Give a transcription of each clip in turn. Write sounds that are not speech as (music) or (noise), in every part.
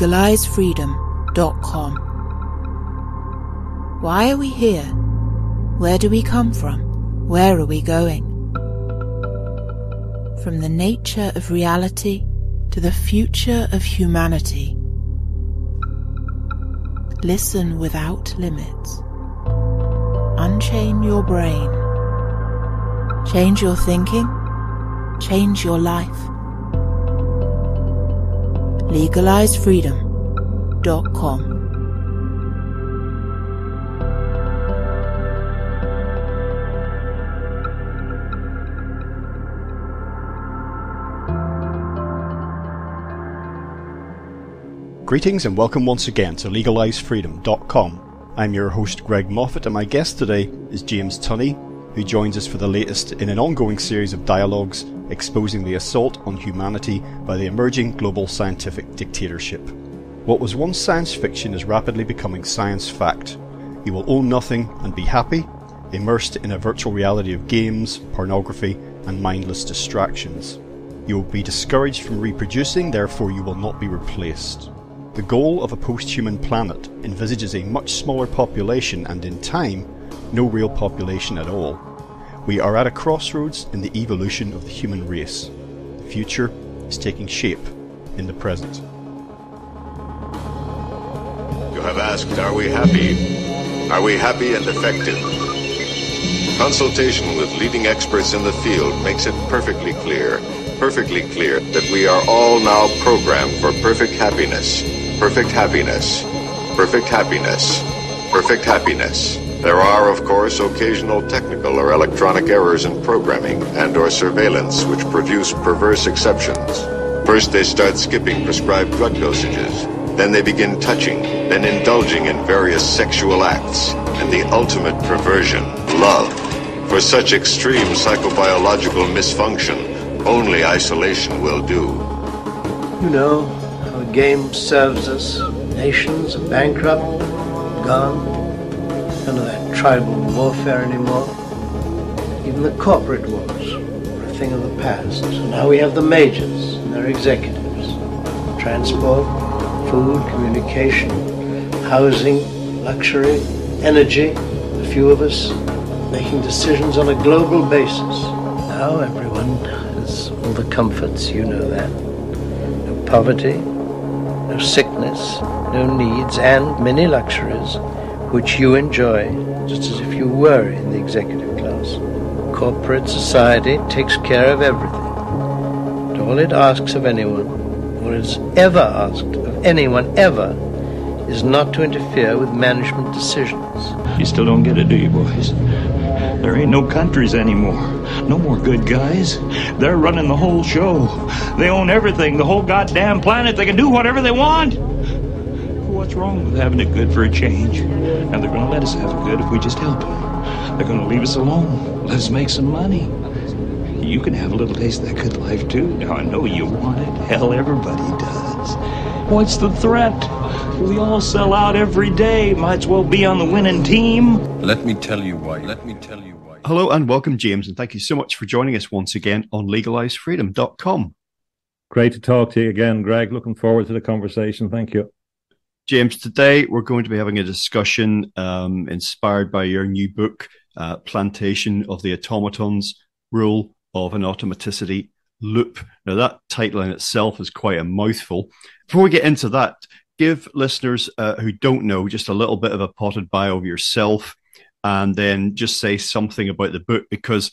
legalizefreedom.com. Why are we here? Where do we come from? Where are we going? From the nature of reality to the future of humanity. Listen without limits. Unchain your brain. Change your thinking. Change your life. LegalizeFreedom.com. Greetings and welcome once again to LegalizeFreedom.com. I'm your host Greg Moffat and my guest today is James Tunney, who joins us for the latest in an ongoing series of dialogues exposing the assault on humanity by the emerging global scientific dictatorship. What was once science fiction is rapidly becoming science fact. You will own nothing and be happy, immersed in a virtual reality of games, pornography, and mindless distractions. You will be discouraged from reproducing, therefore, you will not be replaced. The goal of a post-human planet envisages a much smaller population and in time, no real population at all. We are at a crossroads in the evolution of the human race. The future is taking shape in the present. You have asked, are we happy? Are we happy and effective? Consultation with leading experts in the field makes it perfectly clear, perfectly clear that we are all now programmed for perfect happiness perfect happiness, perfect happiness, perfect happiness. There are, of course, occasional technical or electronic errors in programming and or surveillance which produce perverse exceptions. First they start skipping prescribed drug dosages, then they begin touching, then indulging in various sexual acts, and the ultimate perversion, love. For such extreme psychobiological misfunction, only isolation will do. You know, game serves us. Nations are bankrupt, gone. None of that tribal warfare anymore. Even the corporate wars are a thing of the past. Now we have the majors and their executives. Transport, food, communication, housing, luxury, energy. A few of us making decisions on a global basis. Now everyone has all the comforts, you know that. No poverty, no sickness, no needs, and many luxuries which you enjoy just as if you were in the executive class. Corporate society takes care of everything. And all it asks of anyone, or has ever asked of anyone ever, is not to interfere with management decisions. You still don't get it, do you, boys? There ain't no countries anymore. No more good guys. They're running the whole show. They own everything, the whole goddamn planet. They can do whatever they want. What's wrong with having it good for a change? And they're going to let us have it good if we just help them. They're going to leave us alone. Let us make some money. You can have a little taste of that good life too. Now I know you want it. Hell, everybody does. What's the threat? We all sell out every day. Might as well be on the winning team. Let me tell you why. Let me tell you why. Hello and welcome, James, and thank you so much for joining us once again on legalizefreedom.com. Great to talk to you again, Greg. Looking forward to the conversation. Thank you. James, today we're going to be having a discussion um, inspired by your new book, uh, Plantation of the Automatons Rule of an Automaticity Loop. Now, that title in itself is quite a mouthful. Before we get into that, give listeners uh, who don't know just a little bit of a potted bio of yourself and then just say something about the book because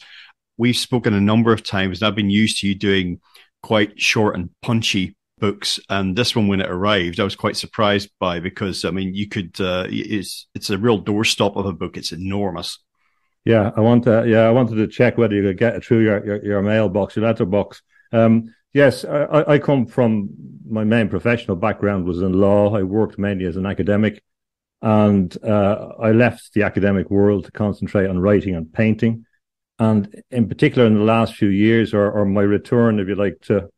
we've spoken a number of times and I've been used to you doing quite short and punchy books and this one when it arrived I was quite surprised by because I mean you could uh, it's it's a real doorstop of a book it's enormous yeah I want to yeah I wanted to check whether you could get it through your your, your mailbox your letterbox um Yes, I, I, come from my main professional background was in law. I worked mainly as an academic, and uh, I left the academic world to concentrate on writing and painting. And in particular, in the last few years, or, or my return, if you like, to to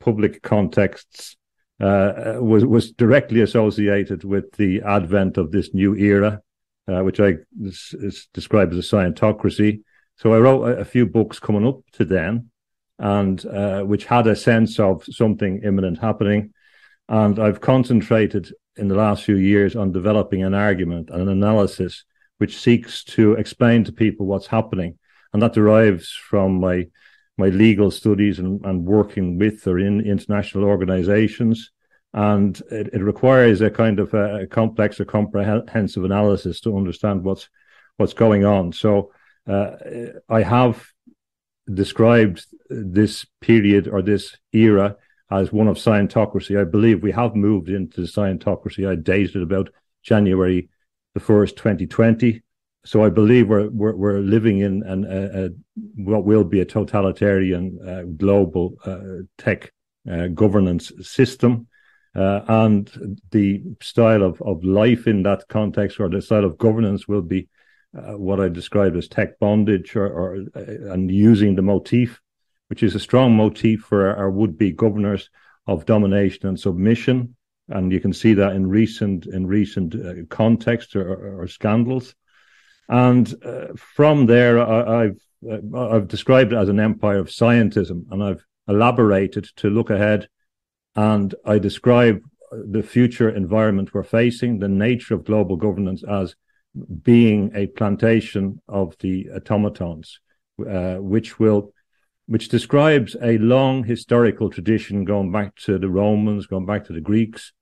public contexts, uh, was was directly associated with the advent of this new era, uh, which I is, is described as a scientocracy. So I wrote a, a few books coming up to then and uh, which had a sense of something imminent happening. And I've concentrated in the last few years on developing an argument and an analysis which seeks to explain to people what's happening. And that derives from my my legal studies and, and working with or in international organizations. And it, it requires a kind of a, complex or comprehensive analysis to understand what's what's going on. So uh, I have described this period or this era as one of scientocracy. I believe we have moved into scientocracy. I dated it about January the first, 2020. So I believe we're we're, we're living in an, a, a, what will be a totalitarian uh, global uh, tech uh, governance system. Uh, and the style of, of life in that context or the style of governance will be uh, what I describe as tech bondage or, or uh, and using the motif, which is a strong motif for our, our would-be governors of domination and submission. And you can see that in recent in recent contexts or, or, scandals. And uh, from there, I, have uh, I've described it as an empire of scientism, and I've elaborated to look ahead. And I describe the future environment we're facing, the nature of global governance as being a plantation of the automatons, uh, which will which describes a long historical tradition going back to the Romans, going back to the Greeks,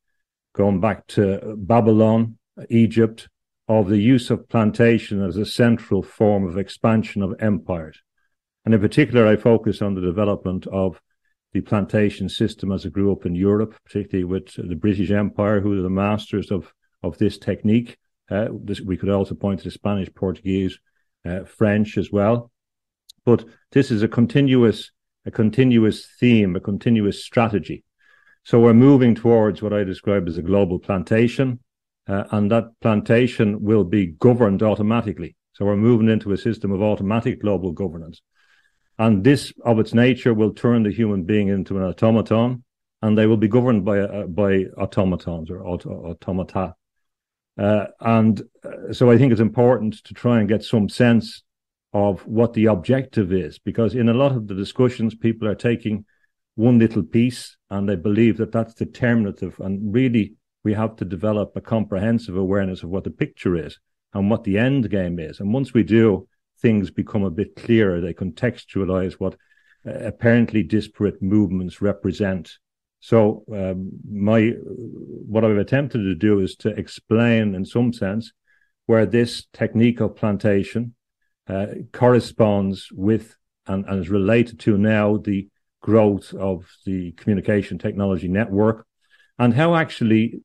going back to Babylon, Egypt, of the use of plantation as a central form of expansion of empires. And in particular, I focus on the development of the plantation system as it grew up in Europe, particularly with the British Empire, who are the masters of, of this technique. Uh, this, we could also point to the Spanish, Portuguese, uh, French as well. But this is a continuous, a continuous theme, a continuous strategy. So we're moving towards what I describe as a global plantation, uh, and that plantation will be governed automatically. So we're moving into a system of automatic global governance. And this, of its nature, will turn the human being into an automaton, and they will be governed by uh, by automatons or auto- automata. Uh, and uh, so I think it's important to try and get some sense of what the objective is, because in a lot of the discussions, people are taking one little piece and they believe that that's determinative. And really, we have to develop a comprehensive awareness of what the picture is and what the end game is. And once we do, things become a bit clearer. They contextualize what uh, apparently disparate movements represent so um, my what I've attempted to do is to explain, in some sense, where this technique of plantation uh, corresponds with and, and is related to now the growth of the communication technology network, and how actually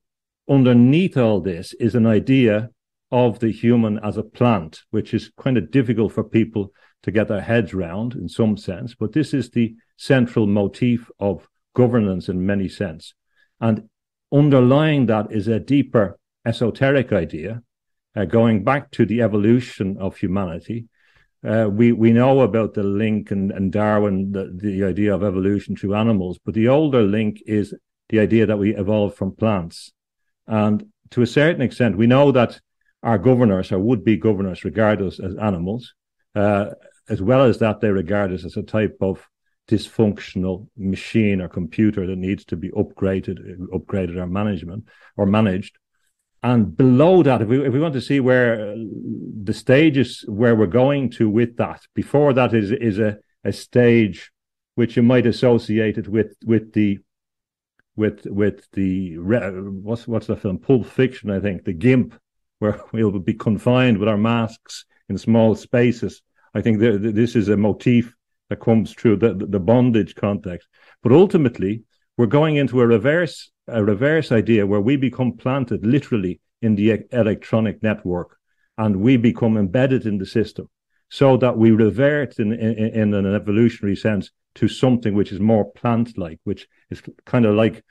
underneath all this is an idea of the human as a plant, which is kind of difficult for people to get their heads around in some sense. But this is the central motif of governance in many sense. And underlying that is a deeper esoteric idea, uh, going back to the evolution of humanity. Uh, we we know about the link and, and Darwin, the, the idea of evolution through animals, but the older link is the idea that we evolved from plants. And to a certain extent, we know that our governors, our would be governors, regard us as animals, uh, as well as that they regard us as a type of dysfunctional machine or computer that needs to be upgraded, upgraded or management or managed. And below that, if we, if we want to see where the stages where we're going to with that, before that is is a, a stage which you might associate it with with the with with the what's what's the film Pulp Fiction, I think, the GIMP, where (laughs) we'll be confined with our masks in small spaces. I think this is a motif that comes through the, the bondage context. But ultimately, we're going into a reverse a reverse idea where we become planted literally in the electronic network and we become embedded in the system so that we revert in, in, in an evolutionary sense to something which is more plant like, which is kind of like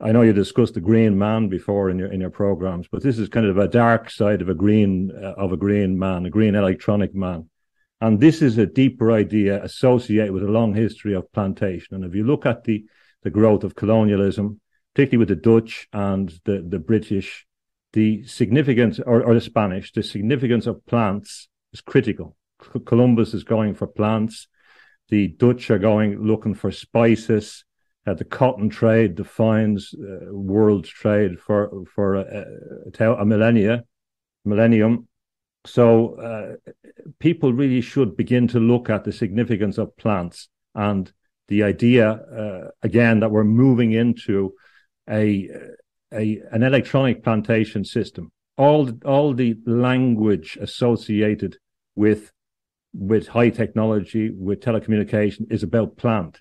I know you discussed the green man before in your in your programs, but this is kind of a dark side of a green uh, of a green man, a green electronic man. And this is a deeper idea associated with a long history of plantation. And if you look at the, the growth of colonialism, particularly with the Dutch and the, the British, the significance, or, or the Spanish, the significance of plants is critical. Columbus is going for plants. The Dutch are going looking for spices. Uh, the cotton trade defines uh, world trade for for a, a, millennia, millennium. So uh, people really should begin to look at the significance of plants and the idea uh, again that we're moving into a, a an electronic plantation system. All all the language associated with with high technology, with telecommunication, is about plant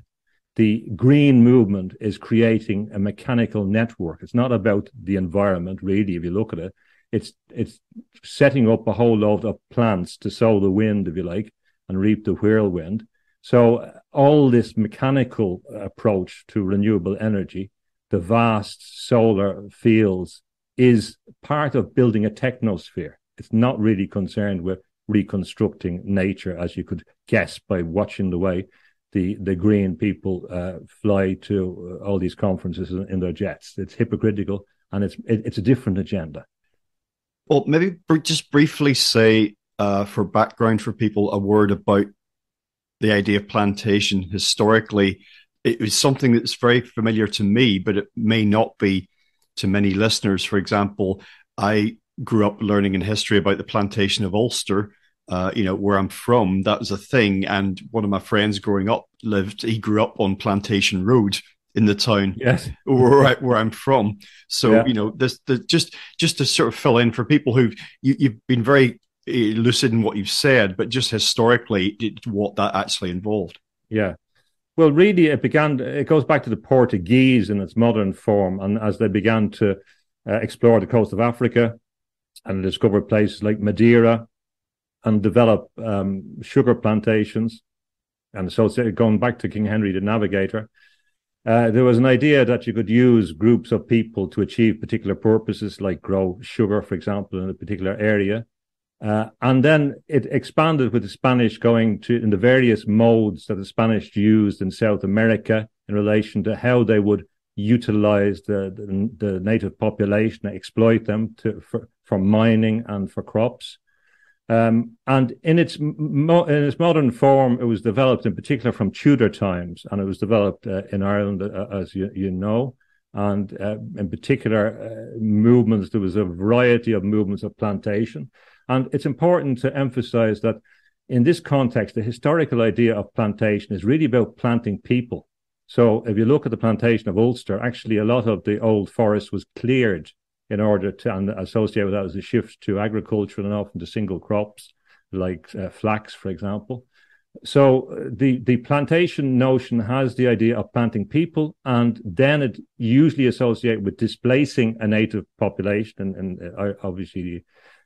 the green movement is creating a mechanical network. It's not about the environment, really, if you look at it. It's it's setting up a whole lot of plants to sow the wind, if you like, and reap the whirlwind. So uh, all this mechanical approach to renewable energy, the vast solar fields, is part of building a technosphere. It's not really concerned with reconstructing nature, as you could guess by watching the way the the green people uh, fly to uh, all these conferences in, their jets. It's hypocritical, and it's it, it's a different agenda. Well, maybe just briefly say uh, for background for people a word about the idea of plantation. Historically, it was something that's very familiar to me, but it may not be to many listeners. For example, I grew up learning in history about the plantation of Ulster uh, you know, where I'm from, that was a thing. And one of my friends growing up lived, he grew up on Plantation Road in the town yes. (laughs) where, where I'm from. So, yeah. you know, this, the, just, just to sort of fill in for people who you, you've been very eh, lucid in what you've said, but just historically, it, what that actually involved. Yeah. Well, really, it began, it goes back to the Portuguese in its modern form. And as they began to uh, explore the coast of Africa and discover places like Madeira, and develop um, sugar plantations and associated going back to King Henry the Navigator. Uh, there was an idea that you could use groups of people to achieve particular purposes, like grow sugar, for example, in a particular area. Uh, and then it expanded with the Spanish going to in the various modes that the Spanish used in South America in relation to how they would utilize the, the, the native population, exploit them to, for, for mining and for crops. Um, and in its mo- in its modern form, it was developed in particular from Tudor times, and it was developed uh, in Ireland, uh, as you, you know. And uh, in particular, uh, movements there was a variety of movements of plantation, and it's important to emphasize that in this context, the historical idea of plantation is really about planting people. So, if you look at the plantation of Ulster, actually, a lot of the old forest was cleared in order to and associate with that is a shift to agriculture and often to single crops like uh, flax, for example. So uh, the the plantation notion has the idea of planting people, and then it usually associated with displacing a native population, and, and uh, obviously the,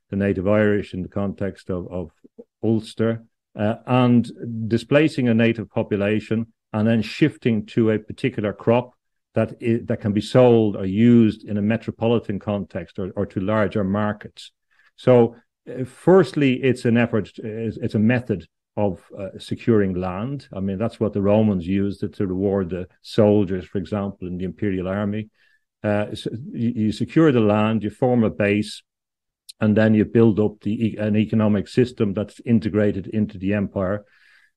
the, native Irish in the context of, of Ulster, uh, and displacing a native population, and then shifting to a particular crop that is, that can be sold or used in a metropolitan context or, or to larger markets. So, uh, firstly, it's an effort, it's, a method of uh, securing land. I mean, that's what the Romans used it to reward the soldiers, for example, in the imperial army. Uh, so you, you, secure the land, you form a base, and then you build up the an economic system that's integrated into the empire.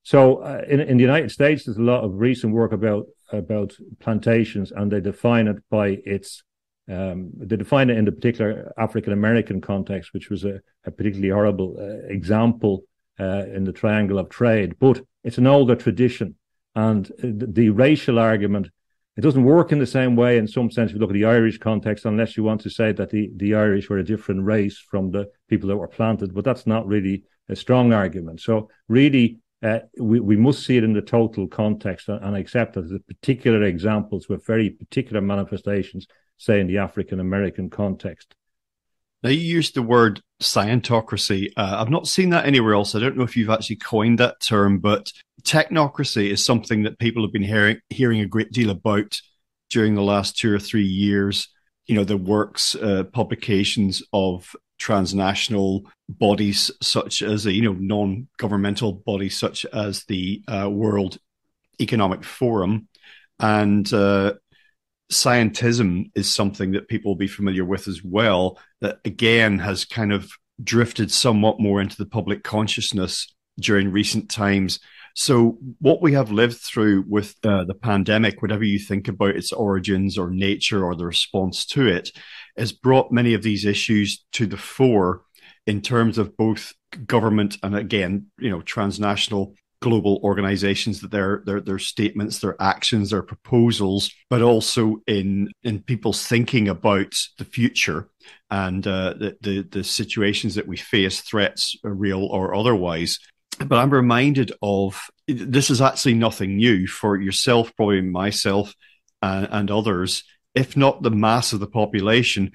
So, uh, in, in the United States, there's a lot of recent work about about plantations, and they define it by its um, they define it in the particular African American context, which was a, a particularly horrible uh, example uh, in the Triangle of Trade. But it's an older tradition, and the, the, racial argument it doesn't work in the same way. In some sense, if you look at the Irish context, unless you want to say that the the Irish were a different race from the people that were planted, but that's not really a strong argument. So really, uh, we, we must see it in the total context and, and accept that the particular examples with very particular manifestations, say in the African American context. Now, you used the word scientocracy. Uh, I've not seen that anywhere else. I don't know if you've actually coined that term, but technocracy is something that people have been hearing hearing a great deal about during the last two or three years. You know, the works, uh, publications of transnational bodies such as a you know non-governmental bodies such as the uh, World Economic Forum. And uh, scientism is something that people will be familiar with as well that again has kind of drifted somewhat more into the public consciousness during recent times So, what we have lived through with uh, the pandemic, whatever you think about its origins or nature or the response to it, has brought many of these issues to the fore in terms of both government and again, you know, transnational global organizations that their their their statements, their actions, their proposals, but also in in people's thinking about the future and uh, the, the the situations that we face, threats, real or otherwise. But I'm reminded of this is actually nothing new for yourself, probably myself, uh, and others, if not the mass of the population.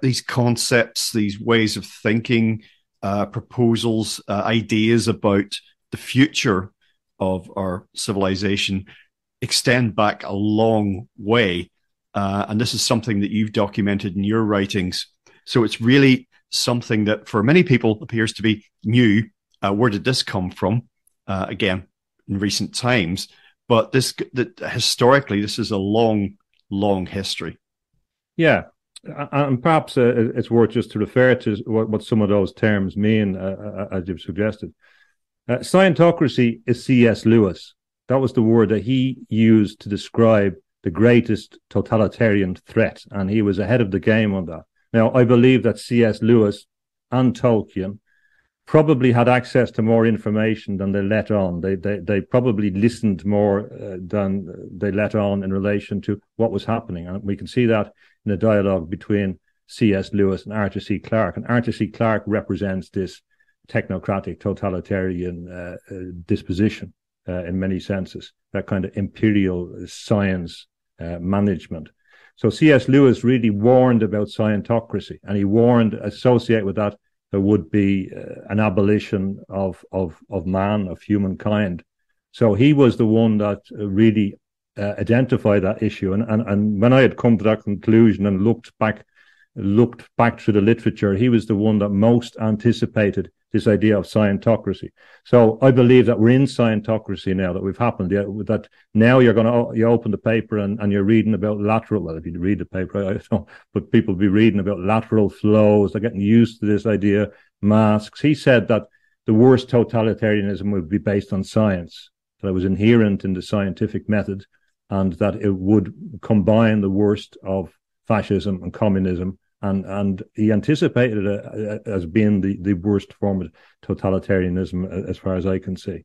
These concepts, these ways of thinking, uh, proposals, uh, ideas about the future of our civilization extend back a long way. Uh, and this is something that you've documented in your writings. So it's really something that for many people appears to be new. Uh, where did this come from? Uh, again, in recent times, but this that historically this is a long, long history. Yeah, and perhaps uh, it's worth just to refer to what, what some of those terms mean, uh, uh as you've suggested. Uh, Scientocracy is C.S. Lewis. That was the word that he used to describe the greatest totalitarian threat, and he was ahead of the game on that. Now, I believe that C.S. Lewis and Tolkien probably had access to more information than they let on. They they, they probably listened more uh, than they let on in relation to what was happening, and we can see that in the dialogue between C.S. Lewis and Arthur C. Clarke. And Arthur C. Clarke represents this technocratic, totalitarian uh, uh, disposition uh, in many senses, that kind of imperial science uh, management. So C.S. Lewis really warned about scientocracy, and he warned associated with that there would be uh, an abolition of of of man, of humankind. So he was the one that really uh, identified that issue. And, and and when I had come to that conclusion and looked back looked back through the literature, he was the one that most anticipated this idea of scientocracy. So I believe that we're in scientocracy now, that we've happened, that now you're going to, oh, you open the paper and, and you're reading about lateral, well, if you read the paper, I don't but people be reading about lateral flows. They're getting used to this idea, masks. He said that the worst totalitarianism would be based on science, that it was inherent in the scientific method and that it would combine the worst of fascism and communism and and he anticipated it as being the, the worst form of totalitarianism as far as I can see.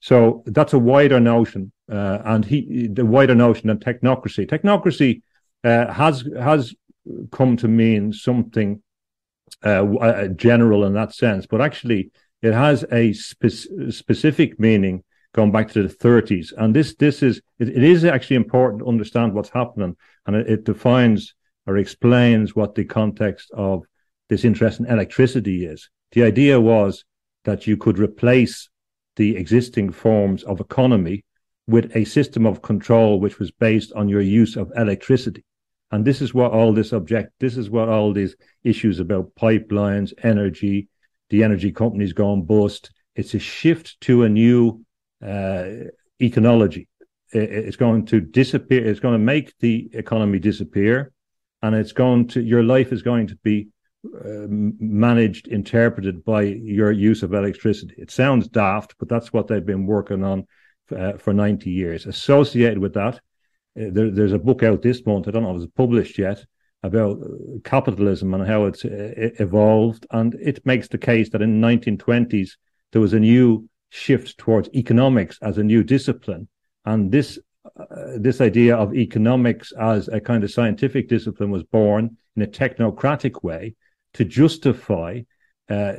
So that's a wider notion, uh, and he the wider notion of technocracy. Technocracy uh, has has come to mean something uh, general in that sense, but actually it has a spe- specific meaning going back to the 30s. And this this is it, it is actually important to understand what's happening, and it, it defines or explains what the context of this interest in electricity is. The idea was that you could replace the existing forms of economy with a system of control which was based on your use of electricity. And this is what all this object, this is what all these issues about pipelines, energy, the energy companies going bust. It's a shift to a new uh, econology. It's going to disappear. It's going to make the economy disappear and it's going to your life is going to be uh, managed, interpreted by your use of electricity. It sounds daft, but that's what they've been working on uh, for 90 years. Associated with that, uh, there, there's a book out this month, I don't know if it's published yet, about uh, capitalism and how it's uh, evolved. And it makes the case that in the 1920s, there was a new shift towards economics as a new discipline. And this this idea of economics as a kind of scientific discipline was born in a technocratic way to justify uh,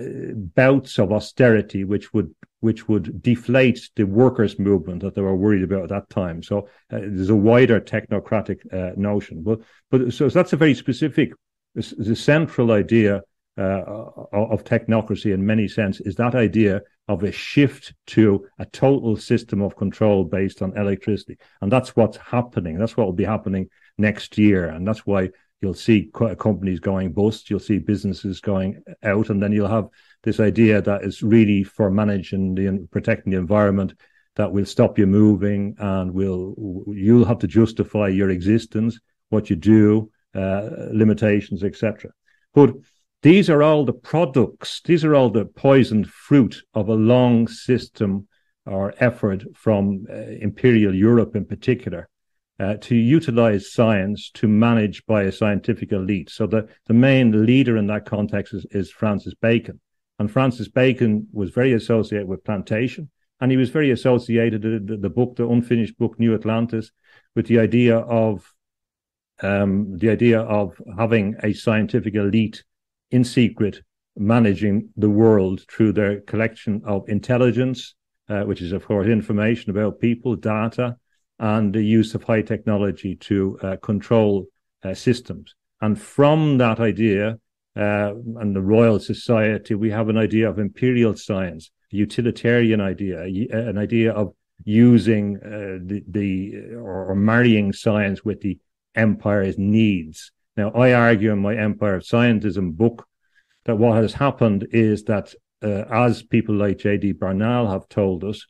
bouts of austerity, which would which would deflate the workers' movement that they were worried about at that time. So uh, there's a wider technocratic uh, notion, but but so, so, that's a very specific, the central idea uh, of technocracy in many sense is that idea of a shift to a total system of control based on electricity. And that's what's happening. That's what will be happening next year. And that's why you'll see companies going bust, you'll see businesses going out, and then you'll have this idea that is really for managing the protecting the environment that will stop you moving and will you'll have to justify your existence, what you do, uh, limitations, etc. But these are all the products, these are all the poisoned fruit of a long system or effort from uh, imperial Europe in particular uh, to utilize science to manage by a scientific elite. So the, the main leader in that context is, is Francis Bacon. And Francis Bacon was very associated with plantation, and he was very associated the, the book, the unfinished book, New Atlantis, with the idea of um, the idea of having a scientific elite in secret managing the world through their collection of intelligence, uh, which is of course information about people, data, and the use of high technology to uh, control uh, systems. And from that idea uh, and the Royal Society, we have an idea of imperial science, a utilitarian idea, an idea of using uh, the, the or marrying science with the empire's needs. Now, I argue in my Empire of Scientism book that what has happened is that, uh, as people like J.D. Bernal have told us,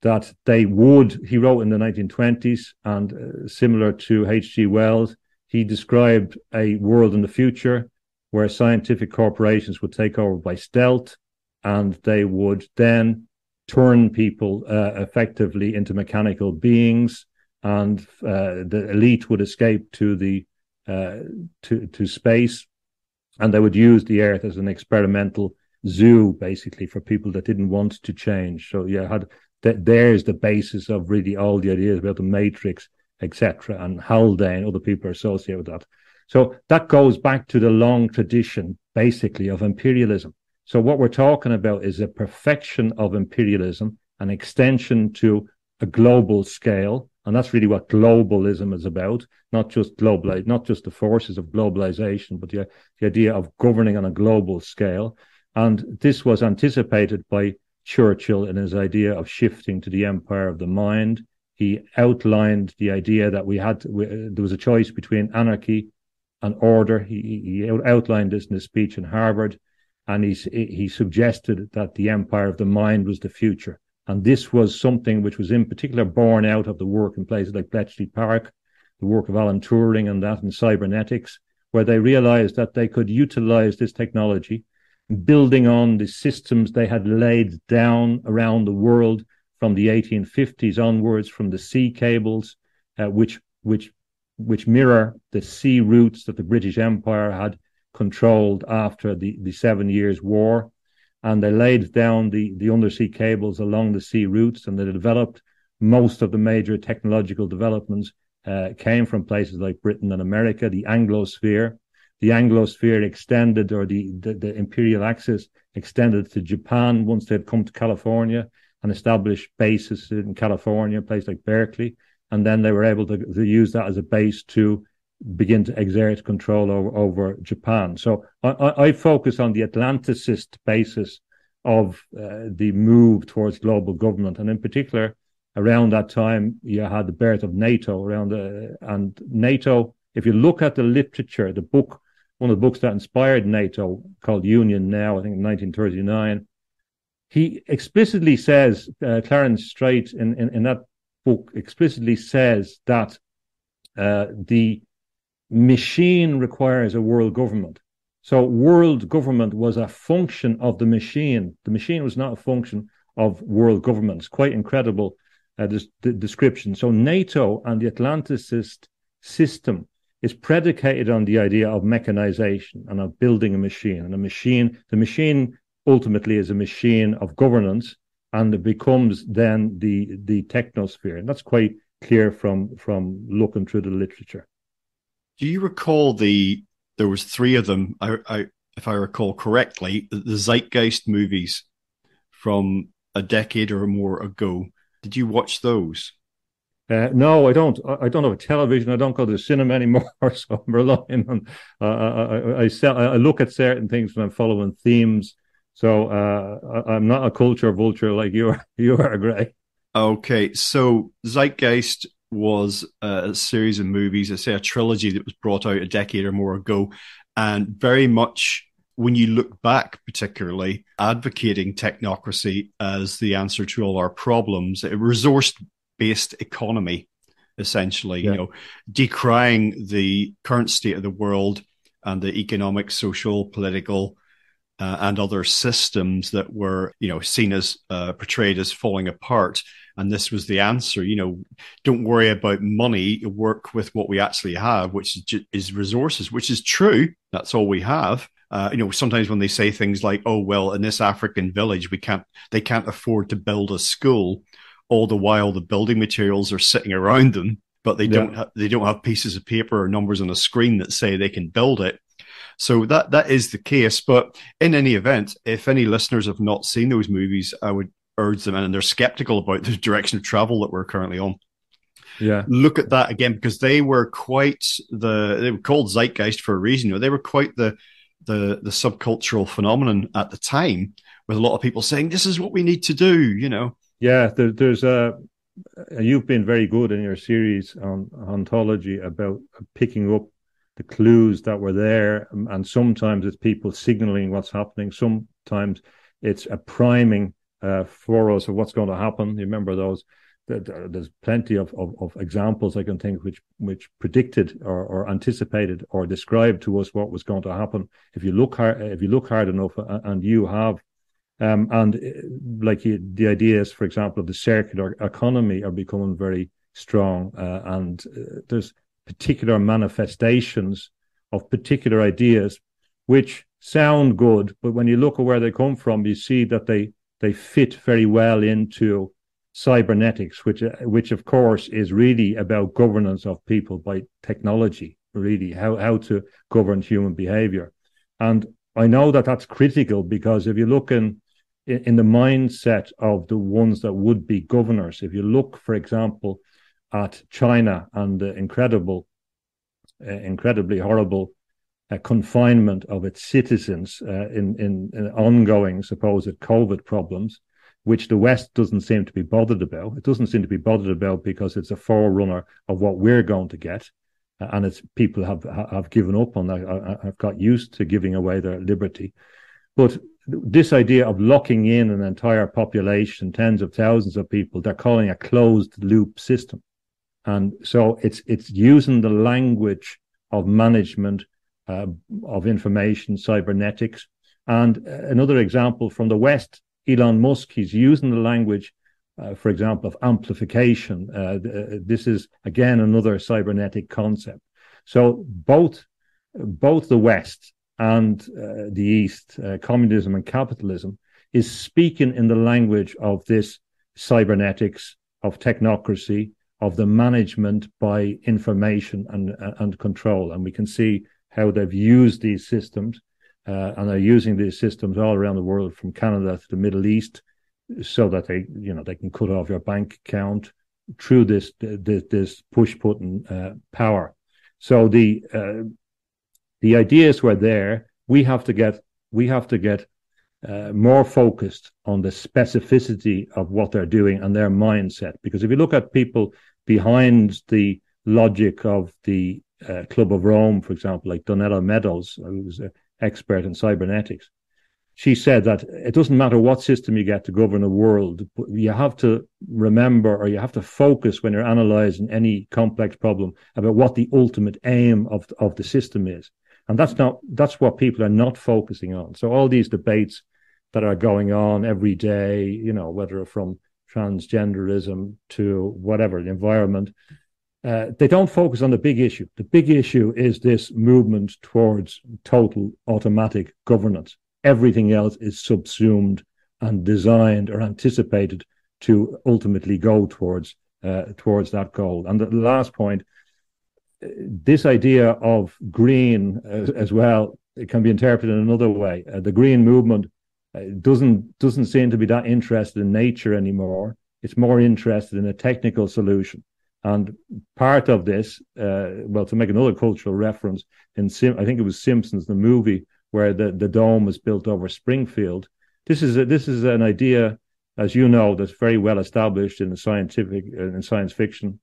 that they would, he wrote in the 1920s, and uh, similar to H.G. Wells, he described a world in the future where scientific corporations would take over by stealth and they would then turn people uh, effectively into mechanical beings and uh, the elite would escape to the uh, to to space and they would use the earth as an experimental zoo basically for people that didn't want to change so yeah had that there's the basis of really all the ideas about the matrix, etc. And Haldane, other people associated with that. So that goes back to the long tradition, basically, of imperialism. So what we're talking about is a perfection of imperialism, an extension to a global scale. And that's really what globalism is about, not just globalize, not just the forces of globalization, but the, the idea of governing on a global scale. And this was anticipated by Churchill in his idea of shifting to the empire of the mind. He outlined the idea that we had, we, there was a choice between anarchy and order. He, he outlined this in his speech in Harvard, and he, he suggested that the empire of the mind was the future. And this was something which was in particular born out of the work in places like Bletchley Park, the work of Alan Turing and that in cybernetics, where they realized that they could utilize this technology building on the systems they had laid down around the world from the 1850s onwards, from the sea cables, uh, which which which mirror the sea routes that the British Empire had controlled after the, the Seven Years' War. And they laid down the, the undersea cables along the sea routes and they developed most of the major technological developments uh, came from places like Britain and America, the Anglosphere, the Anglosphere extended or the, the, the, imperial axis extended to Japan once they'd come to California and established bases in California, a place like Berkeley. And then they were able to, to use that as a base to begin to exert control over, over Japan. So I, I, focus on the Atlanticist basis of uh, the move towards global government. And in particular, around that time, you had the birth of NATO around the, and NATO, if you look at the literature, the book one of the books that inspired NATO called Union Now, I think in 1939. He explicitly says, uh, Clarence Streit in, in, in, that book explicitly says that uh, the machine requires a world government. So world government was a function of the machine. The machine was not a function of world government. It's quite incredible uh, this, the description. So NATO and the Atlanticist system is predicated on the idea of mechanization and of building a machine. And a machine, the machine ultimately is a machine of governance, and it becomes then the the technosphere. And that's quite clear from from looking through the literature. Do you recall the there was three of them? I, I if I recall correctly, the Zeitgeist movies from a decade or more ago. Did you watch those? Uh, no, I don't. I don't have a television. I don't go to the cinema anymore. (laughs) So I'm relying on. Uh, I, I, sell, I look at certain things when I'm following themes. So uh, I, am not a culture vulture like you are. (laughs) You are, Greg. Okay, so Zeitgeist was a series of movies. I say a trilogy that was brought out a decade or more ago, and very much when you look back, particularly advocating technocracy as the answer to all our problems, a resource based economy, essentially, yeah. you know, decrying the current state of the world and the economic, social, political uh, and other systems that were, you know, seen as uh, portrayed as falling apart. And this was the answer. You know, don't worry about money. Work with what we actually have, which is, is resources, which is true. That's all we have. Uh, you know, sometimes when they say things like, "Oh, well, in this African village, we can't, they can't afford to build a school," all the while the building materials are sitting around them, but they yeah. don't, ha- they don't have pieces of paper or numbers on a screen that say they can build it. So that that is the case. But in any event, if any listeners have not seen those movies, I would urge them, and they're skeptical about the direction of travel that we're currently on. Yeah, look at that again because they were quite the they were called zeitgeist for a reason. You know, they were quite the the the subcultural phenomenon at the time, with a lot of people saying this is what we need to do. You know. Yeah, there, there's a. You've been very good in your series on ontology about picking up the clues that were there. Um, and sometimes it's people signaling what's happening. Sometimes it's a priming uh, for us of what's going to happen. You remember those? There's plenty of, of, of examples I can think which which predicted or, or, anticipated or described to us what was going to happen. If you look hard, if you look hard enough, and you have, um, and uh, like you, the ideas, for example, of the circular economy are becoming very strong, uh, and uh, there's particular manifestations of particular ideas which sound good, but when you look at where they come from, you see that they they fit very well into cybernetics, which which of course is really about governance of people by technology, really how how to govern human behavior. And I know that that's critical because if you look in in the mindset of the ones that would be governors, if you look, for example, at China and the incredible, uh, incredibly horrible uh, confinement of its citizens uh, in, in, in, ongoing supposed COVID problems, which the West doesn't seem to be bothered about. It doesn't seem to be bothered about because it's a forerunner of what we're going to get. Uh, and it's people have have given up on that, uh, uh, have got used to giving away their liberty. But this idea of locking in an entire population, tens of thousands of people, they're calling a closed loop system. And so it's it's using the language of management uh, of information, cybernetics. And uh, another example from the West, Elon Musk, he's using the language, uh, for example, of amplification. Uh, uh this is again another cybernetic concept. So both both the West and uh, the East, communism and capitalism, is speaking in the language of this cybernetics, of technocracy, of the management by information and and control. And we can see how they've used these systems, uh, and they're using these systems all around the world, from Canada to the Middle East, so that they you know they can cut off your bank account through this this, this push button uh, power. So the uh, the ideas were there. We have to get we have to get uh, more focused on the specificity of what they're doing and their mindset. Because if you look at people behind the logic of the uh, Club of Rome, for example, like Donella Meadows, who was an expert in cybernetics, she said that it doesn't matter what system you get to govern a world, you have to remember or you have to focus when you're analyzing any complex problem about what the ultimate aim of, of the system is. And that's not that's what people are not focusing on. So all these debates that are going on every day, you know, whether from transgenderism to whatever the environment uh, they don't focus on the big issue. The big issue is this movement towards total automatic governance. Everything else is subsumed and designed or anticipated to ultimately go towards uh, towards that goal. And the last point this idea of green as, as well it can be interpreted in another way. Uh, the green movement doesn't doesn't seem to be that interested in nature anymore. It's more interested in a technical solution. And part of this, uh, well, to make another cultural reference, in Sim- I think it was Simpsons, the movie where the, the dome was built over Springfield. This is a, this is an idea, as you know, that's very well established in the scientific uh, in science fiction,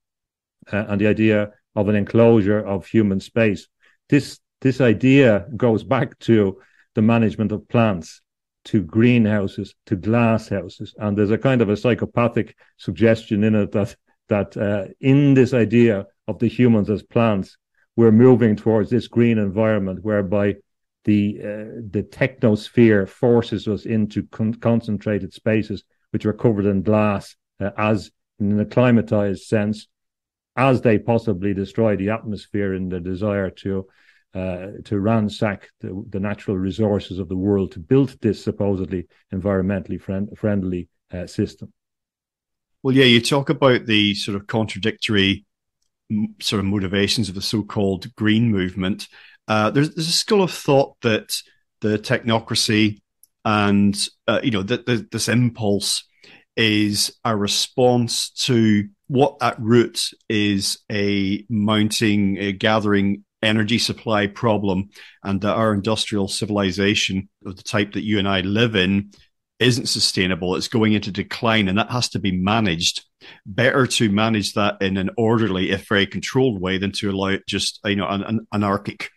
uh, and the idea of an enclosure of human space. This this idea goes back to the management of plants to greenhouses to glass houses and there's a kind of a psychopathic suggestion in it that that uh, in this idea of the humans as plants we're moving towards this green environment whereby the uh, the technosphere forces us into con- concentrated spaces which are covered in glass uh, as in an acclimatized sense as they possibly destroy the atmosphere in the desire to uh, to ransack the, the, natural resources of the world to build this supposedly environmentally friend, friendly uh, system. Well, yeah, you talk about the sort of contradictory sort of motivations of the so-called green movement. Uh, there's, there's a school of thought that the technocracy and uh, you know that this impulse is a response to what at root is a mounting, a gathering energy supply problem, and that our industrial civilization of the type that you and I live in isn't sustainable. It's going into decline, and that has to be managed. Better to manage that in an orderly, if very controlled way, than to allow it just you know an, an anarchic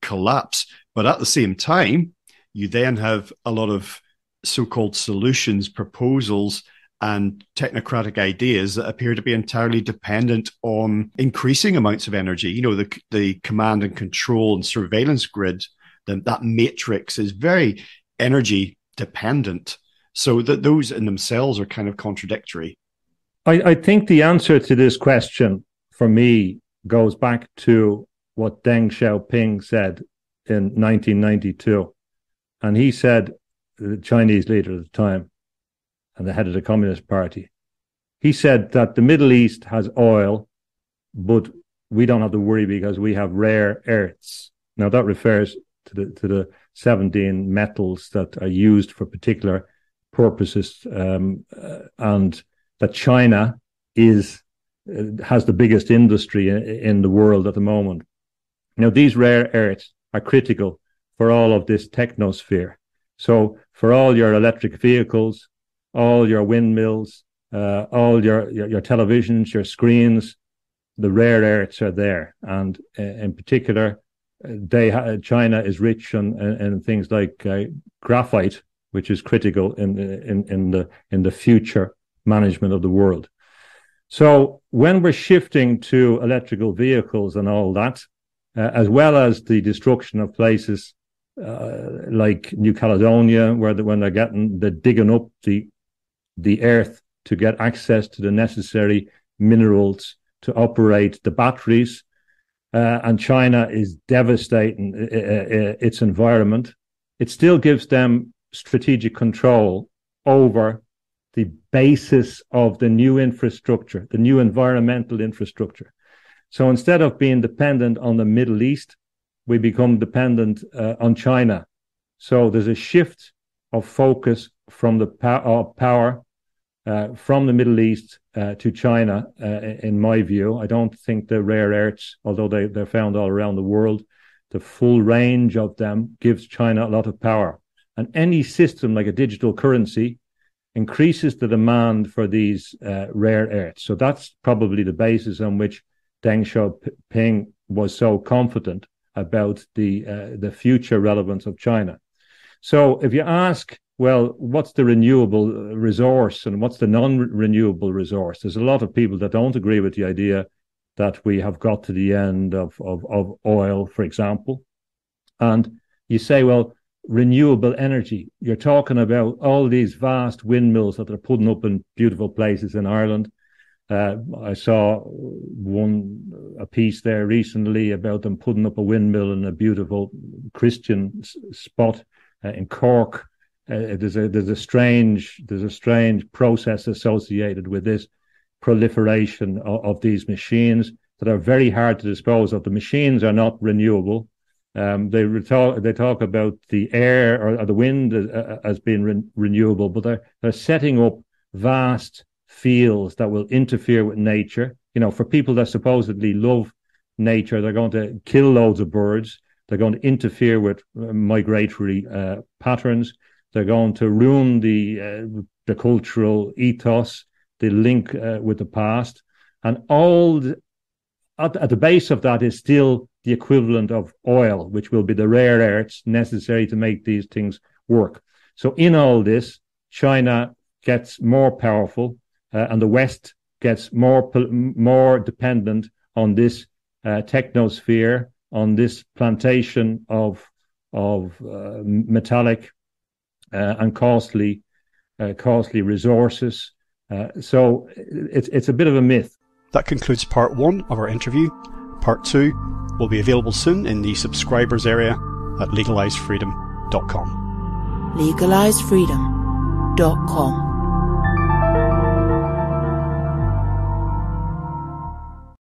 collapse. But at the same time, you then have a lot of so-called solutions, proposals and technocratic ideas that appear to be entirely dependent on increasing amounts of energy. You know, the the command and control and surveillance grid, the, that matrix is very energy dependent. So that those in themselves are kind of contradictory. I, I think the answer to this question for me goes back to what Deng Xiaoping said in 1992. And he said, the Chinese leader at the time, and the head of the Communist Party. He said that the Middle East has oil, but we don't have to worry because we have rare earths. Now that refers to the to the 17 metals that are used for particular purposes, um, uh, and that China is uh, has the biggest industry in, in the world at the moment. Now these rare earths are critical for all of this technosphere. So for all your electric vehicles, all your windmills, uh, all your, your, your televisions, your screens, the rare earths are there, and uh, in particular, they ha- China is rich in, in things like uh, graphite, which is critical in, in in the in the future management of the world. So when we're shifting to electrical vehicles and all that, uh, as well as the destruction of places uh, like New Caledonia, where the, when they're getting they're digging up the the earth to get access to the necessary minerals to operate the batteries. Uh, and China is devastating uh, uh, uh, its environment. It still gives them strategic control over the basis of the new infrastructure, the new environmental infrastructure. So instead of being dependent on the Middle East, we become dependent uh, on China. So there's a shift of focus from the power uh, from the Middle East uh, to China, uh, in my view. I don't think the rare earths, although they, they're found all around the world, the full range of them gives China a lot of power. And any system like a digital currency increases the demand for these uh, rare earths. So that's probably the basis on which Deng Xiaoping was so confident about the uh, the future relevance of China. So if you ask well, what's the renewable uh, resource and what's the non renewable resource? There's a lot of people that don't agree with the idea that we have got to the end of, of, of oil, for example. And you say, well, renewable energy. You're talking about all these vast windmills that they're putting up in beautiful places in Ireland. Uh, I saw one a piece there recently about them putting up a windmill in a beautiful Christian spot uh, in Cork uh, there's a there's a strange there's a strange process associated with this proliferation of, of, these machines that are very hard to dispose of. The machines are not renewable. Um, they talk they talk about the air or, or the wind as, as being re- renewable, but they're they're setting up vast fields that will interfere with nature. You know, for people that supposedly love nature, they're going to kill loads of birds. They're going to interfere with uh, migratory uh, patterns. They're going to ruin the uh, the cultural ethos, the link uh, with the past, and all the, at, at the base of that is still the equivalent of oil, which will be the rare earths necessary to make these things work. So in all this, China gets more powerful, uh, and the West gets more more dependent on this uh, technosphere, on this plantation of of uh, metallic and costly uh, costly resources. Uh, so it's it's a bit of a myth. That concludes part one of our interview. Part two will be available soon in the subscribers area at legalizefreedom.com. Legalizefreedom.com.